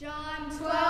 John 12,